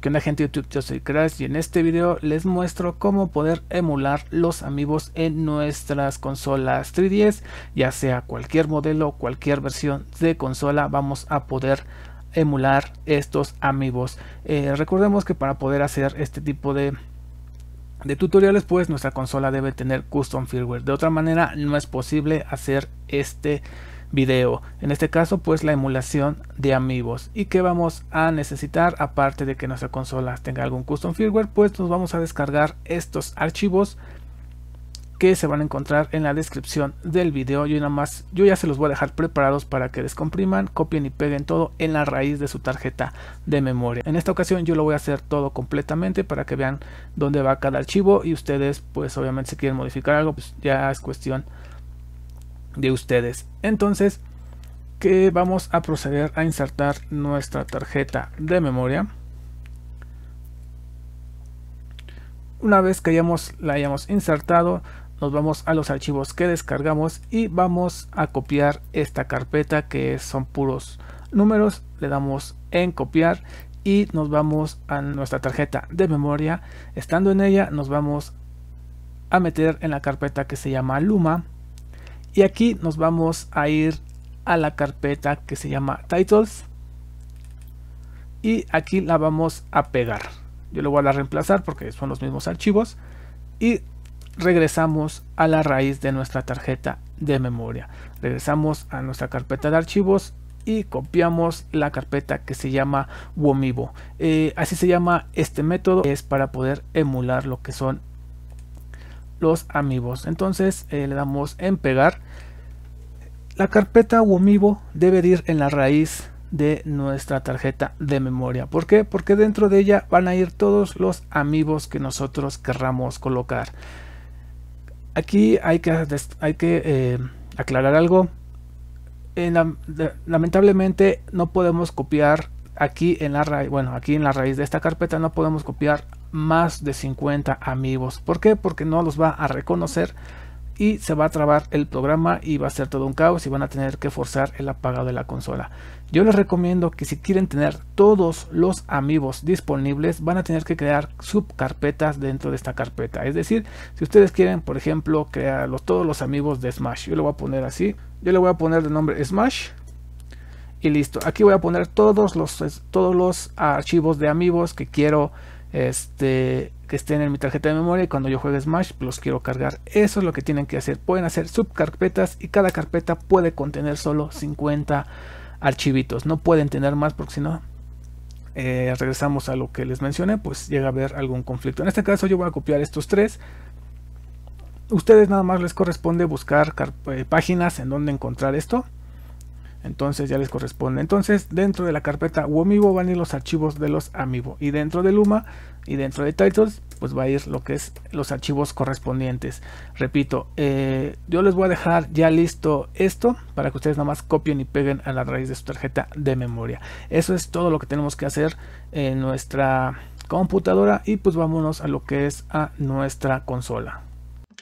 ¿Qué onda gente de YouTube? Yo soy Crash y en este video les muestro cómo poder emular los amigos en nuestras consolas 3DS ya sea cualquier modelo, cualquier versión de consola vamos a poder emular estos amigos eh, recordemos que para poder hacer este tipo de de tutoriales pues nuestra consola debe tener custom firmware de otra manera no es posible hacer este video. En este caso pues la emulación de amigos. ¿Y que vamos a necesitar? Aparte de que nuestra consola tenga algún custom firmware pues nos vamos a descargar estos archivos que se van a encontrar en la descripción del video. Yo nada más, yo ya se los voy a dejar preparados para que descompriman, copien y peguen todo en la raíz de su tarjeta de memoria. En esta ocasión yo lo voy a hacer todo completamente para que vean dónde va cada archivo y ustedes pues obviamente si quieren modificar algo pues ya es cuestión ustedes. Entonces, que vamos a proceder a insertar nuestra tarjeta de memoria. Una vez que hayamos, la hayamos insertado, nos vamos a los archivos que descargamos y vamos a copiar esta carpeta que son puros números. Le damos en copiar y nos vamos a nuestra tarjeta de memoria. Estando en ella, nos vamos a meter en la carpeta que se llama Luma y aquí nos vamos a ir a la carpeta que se llama titles. Y aquí la vamos a pegar. Yo lo voy a reemplazar porque son los mismos archivos. Y regresamos a la raíz de nuestra tarjeta de memoria. Regresamos a nuestra carpeta de archivos y copiamos la carpeta que se llama Womibo. Eh, así se llama este método, es para poder emular lo que son los amigos. Entonces eh, le damos en pegar. La carpeta Womibo debe ir en la raíz de nuestra tarjeta de memoria. ¿Por qué? Porque dentro de ella van a ir todos los amigos que nosotros querramos colocar. Aquí hay que, hay que eh, aclarar algo. lamentablemente no podemos copiar aquí en la raíz, bueno, aquí en la raíz de esta carpeta no podemos copiar más de 50 amigos. ¿Por qué? Porque no los va a reconocer y se va a trabar el programa y va a ser todo un caos y van a tener que forzar el apagado de la consola. Yo les recomiendo que si quieren tener todos los amigos disponibles van a tener que crear subcarpetas dentro de esta carpeta. Es decir, si ustedes quieren, por ejemplo, crear todos los amigos de Smash, yo lo voy a poner así. Yo le voy a poner de nombre Smash y listo. Aquí voy a poner todos los todos los archivos de amigos que quiero este, que estén en mi tarjeta de memoria y cuando yo juegue Smash los quiero cargar. Eso es lo que tienen que hacer. Pueden hacer subcarpetas y cada carpeta puede contener solo 50 archivitos. No pueden tener más porque si no eh, regresamos a lo que les mencioné, pues llega a haber algún conflicto. En este caso yo voy a copiar estos tres. Ustedes nada más les corresponde buscar eh, páginas en donde encontrar esto entonces ya les corresponde. Entonces dentro de la carpeta Womibo van a ir los archivos de los Amiibo. Y dentro de Luma y dentro de titles pues va a ir lo que es los archivos correspondientes. Repito eh, yo les voy a dejar ya listo esto para que ustedes nada más copien y peguen a la raíz de su tarjeta de memoria. Eso es todo lo que tenemos que hacer en nuestra computadora y pues vámonos a lo que es a nuestra consola.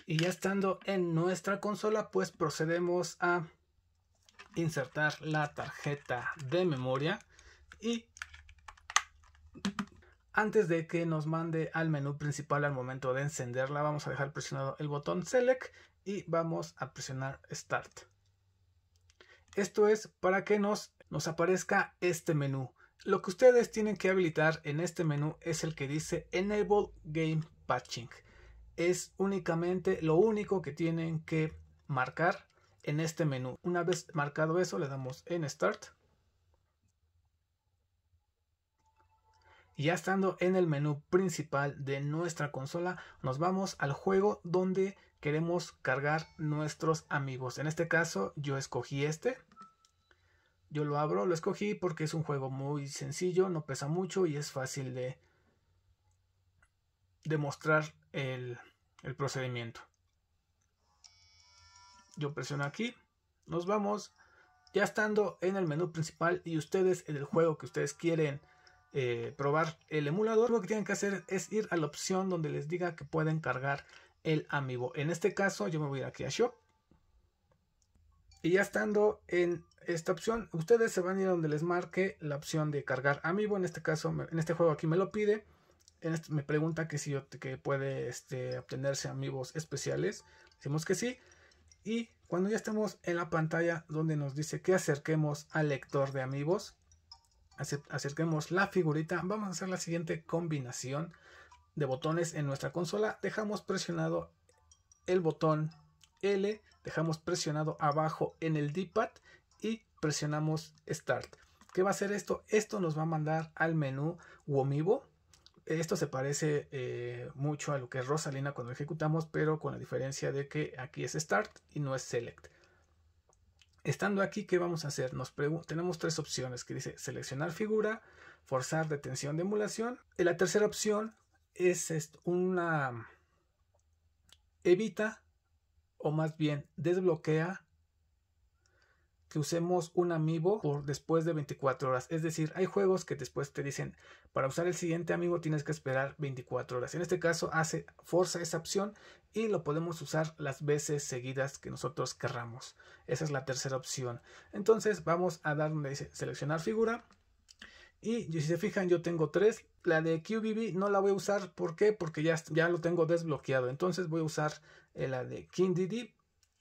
Y ya estando en nuestra consola pues procedemos a insertar la tarjeta de memoria y antes de que nos mande al menú principal al momento de encenderla vamos a dejar presionado el botón select y vamos a presionar start. Esto es para que nos, nos aparezca este menú. Lo que ustedes tienen que habilitar en este menú es el que dice enable game patching. Es únicamente lo único que tienen que marcar en este menú. Una vez marcado eso, le damos en Start. Ya estando en el menú principal de nuestra consola, nos vamos al juego donde queremos cargar nuestros amigos. En este caso, yo escogí este. Yo lo abro, lo escogí porque es un juego muy sencillo, no pesa mucho y es fácil de demostrar el, el procedimiento yo presiono aquí, nos vamos, ya estando en el menú principal y ustedes en el juego que ustedes quieren eh, probar el emulador, lo que tienen que hacer es ir a la opción donde les diga que pueden cargar el amiibo. En este caso yo me voy aquí a Shop. Y ya estando en esta opción. Ustedes se van a ir a donde les marque la opción de cargar amiibo. En este caso, en este juego aquí me lo pide. Este, me pregunta que si yo, que puede este, obtenerse amigos especiales. Decimos que sí. Y cuando ya estemos en la pantalla donde nos dice que acerquemos al lector de amigos, acerquemos la figurita, vamos a hacer la siguiente combinación de botones en nuestra consola. Dejamos presionado el botón L, dejamos presionado abajo en el D-pad y presionamos Start. ¿Qué va a hacer esto? Esto nos va a mandar al menú Womibo esto se parece eh, mucho a lo que es Rosalina cuando ejecutamos, pero con la diferencia de que aquí es Start y no es Select. Estando aquí, ¿qué vamos a hacer? Nos tenemos tres opciones que dice seleccionar figura, forzar detención de emulación. Y la tercera opción es una evita o más bien desbloquea que usemos un amiibo por después de 24 horas. Es decir, hay juegos que después te dicen, para usar el siguiente amiibo tienes que esperar 24 horas. En este caso hace forza esa opción y lo podemos usar las veces seguidas que nosotros querramos. Esa es la tercera opción. Entonces vamos a dar donde dice seleccionar figura. Y si se fijan, yo tengo tres. La de QBB no la voy a usar. ¿Por qué? Porque ya, ya lo tengo desbloqueado. Entonces voy a usar eh, la de King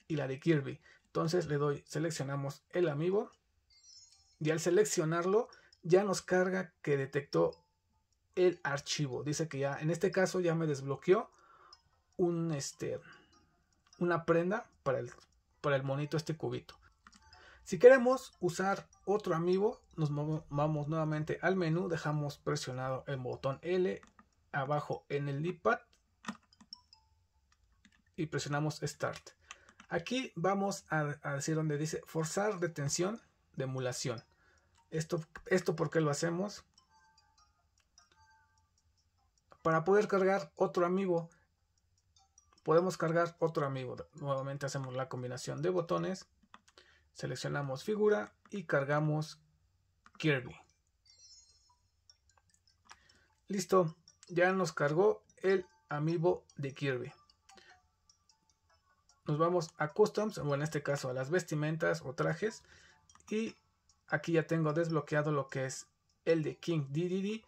y la de Kirby. Entonces le doy, seleccionamos el amiibo y al seleccionarlo ya nos carga que detectó el archivo. Dice que ya, en este caso ya me desbloqueó un, este, una prenda para el, para el monito, este cubito. Si queremos usar otro amiibo, nos vamos nuevamente al menú, dejamos presionado el botón L abajo en el D-pad y presionamos Start. Aquí vamos a, decir donde dice forzar detención de emulación. Esto, esto por qué lo hacemos? Para poder cargar otro amigo, podemos cargar otro amigo. Nuevamente hacemos la combinación de botones, seleccionamos figura y cargamos Kirby. Listo, ya nos cargó el amiibo de Kirby nos vamos a customs o en este caso a las vestimentas o trajes y aquí ya tengo desbloqueado lo que es el de King DDD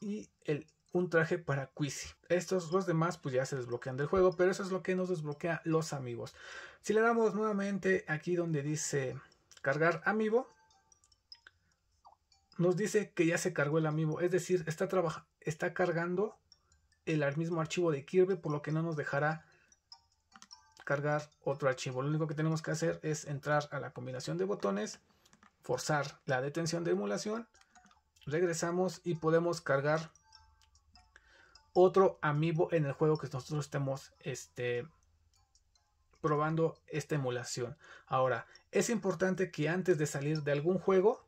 y el un traje para Quizzy. Estos los demás pues ya se desbloquean del juego, pero eso es lo que nos desbloquea los amigos. Si le damos nuevamente aquí donde dice cargar amigo, nos dice que ya se cargó el amigo, es decir, está, está cargando el mismo archivo de Kirby, por lo que no nos dejará cargar otro archivo. Lo único que tenemos que hacer es entrar a la combinación de botones, forzar la detención de emulación, regresamos y podemos cargar otro amiibo en el juego que nosotros estemos este, probando esta emulación. Ahora, es importante que antes de salir de algún juego,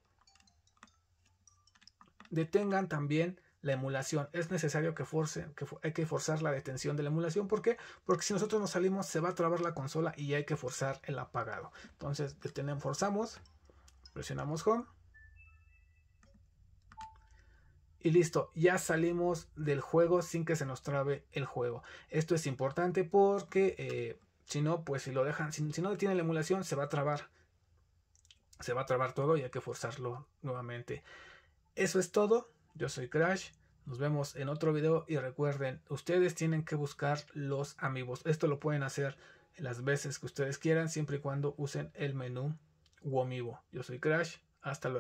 detengan también la emulación. Es necesario que force, que hay que forzar la detención de la emulación. ¿Por qué? Porque si nosotros nos salimos se va a trabar la consola y hay que forzar el apagado. Entonces detenemos, forzamos, presionamos Home. Y listo, ya salimos del juego sin que se nos trabe el juego. Esto es importante porque eh, si no, pues si lo dejan, si, si no detiene la emulación, se va a trabar. Se va a trabar todo y hay que forzarlo nuevamente. Eso es todo. Yo soy Crash. Nos vemos en otro video y recuerden, ustedes tienen que buscar los amigos. Esto lo pueden hacer las veces que ustedes quieran, siempre y cuando usen el menú Womibo. Yo soy Crash. Hasta luego.